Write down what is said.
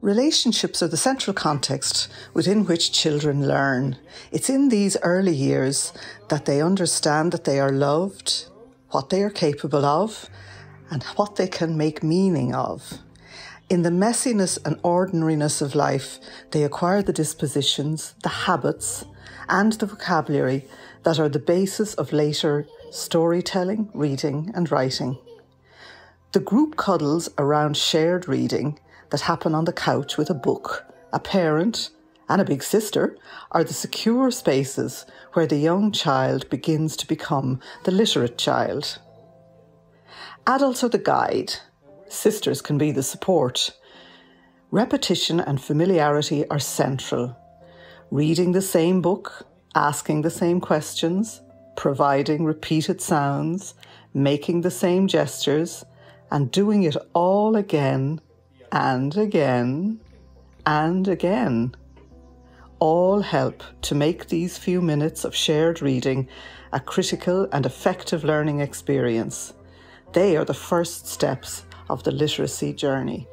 Relationships are the central context within which children learn. It's in these early years that they understand that they are loved, what they are capable of, and what they can make meaning of. In the messiness and ordinariness of life, they acquire the dispositions, the habits, and the vocabulary that are the basis of later storytelling, reading, and writing. The group cuddles around shared reading that happen on the couch with a book, a parent, and a big sister are the secure spaces where the young child begins to become the literate child. Adults are the guide, sisters can be the support. Repetition and familiarity are central. Reading the same book, asking the same questions, providing repeated sounds, making the same gestures, and doing it all again and again and again. All help to make these few minutes of shared reading a critical and effective learning experience. They are the first steps of the literacy journey.